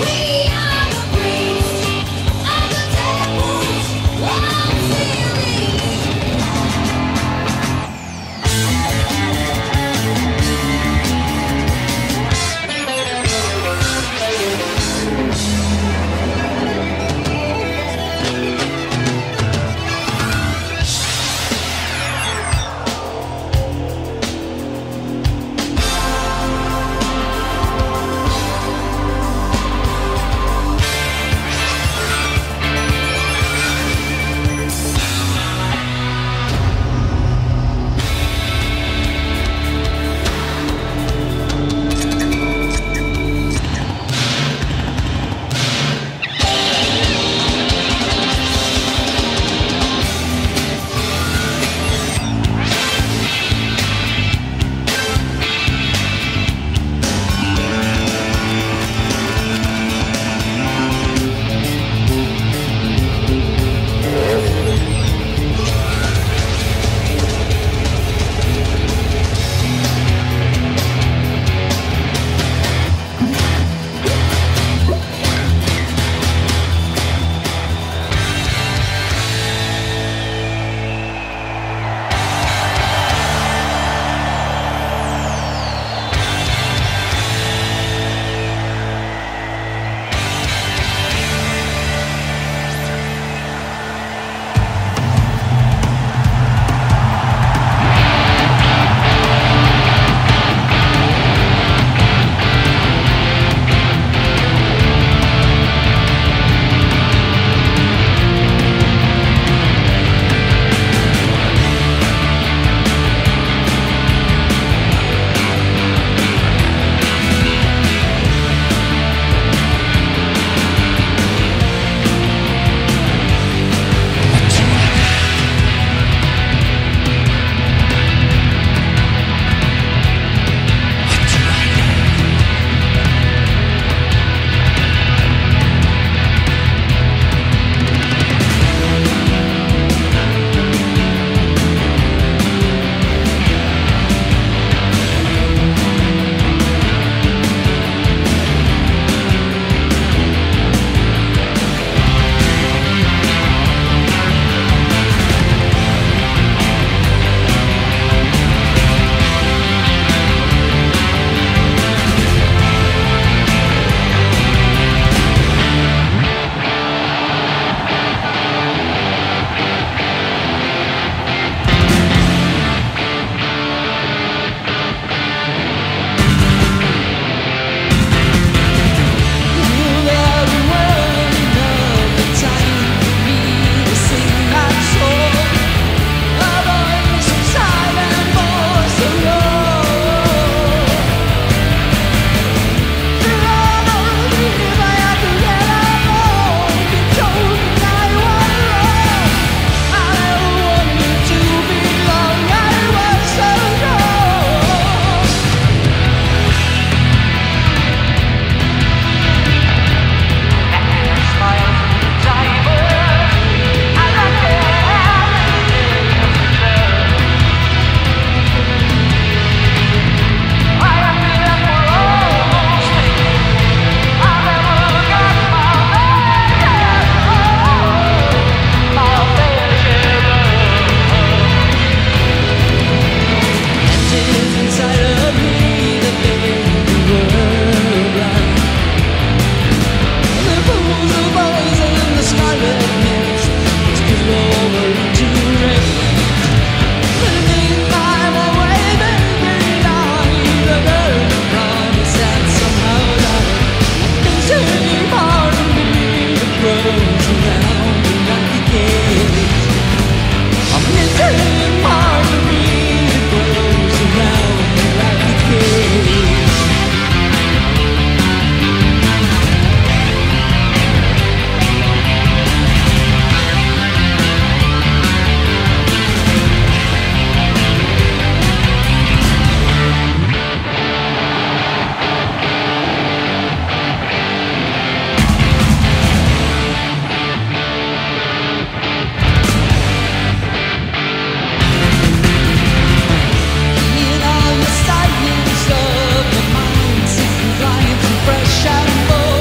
We fresh and bold.